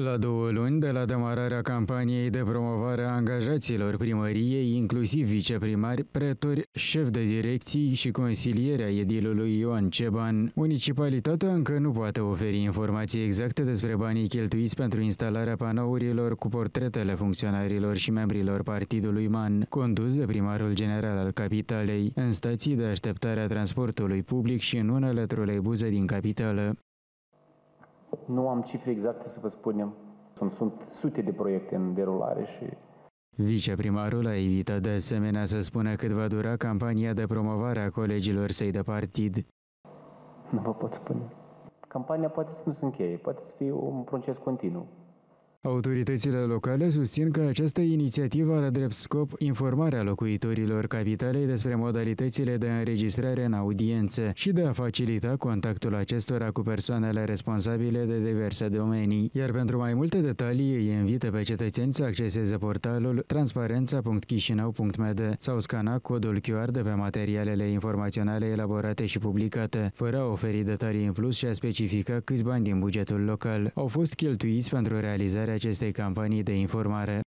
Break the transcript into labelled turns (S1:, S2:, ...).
S1: La două luni de la demararea campaniei de promovare a angajaților primăriei, inclusiv viceprimari, pretori, șef de direcții și consilierea edilului Ioan Ceban, municipalitatea încă nu poate oferi informații exacte despre banii cheltuiți pentru instalarea panourilor cu portretele funcționarilor și membrilor partidului MAN, condus de primarul general al capitalei, în stații de așteptare a transportului public și în unele troleibuze din capitală.
S2: Nu am cifre exacte să vă spunem. Sunt, sunt sute de proiecte în derulare și
S1: Viceprimarul a evitat de asemenea să spună cât va dura campania de promovare a colegilor săi de partid.
S2: nu vă pot spune. Campania poate să nu se încheie, poate să fie un proces continuu.
S1: Autoritățile locale susțin că această inițiativă are drept scop informarea locuitorilor capitalei despre modalitățile de înregistrare în audiențe și de a facilita contactul acestora cu persoanele responsabile de diverse domenii. Iar pentru mai multe detalii îi invită pe cetățeni să acceseze portalul transparența.chișinău.md sau scana codul QR de pe materialele informaționale elaborate și publicate, fără a oferi detalii în plus și a specifica câți bani din bugetul local au fost cheltuiți pentru realizarea acestei campanii de informare.